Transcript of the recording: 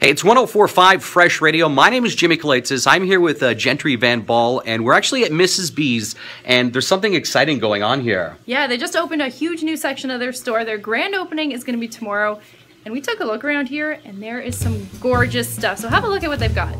Hey, it's 1045 Fresh Radio. My name is Jimmy Kalitzis. I'm here with uh, Gentry Van Ball, and we're actually at Mrs. B's, and there's something exciting going on here. Yeah, they just opened a huge new section of their store. Their grand opening is going to be tomorrow, and we took a look around here, and there is some gorgeous stuff. So have a look at what they've got.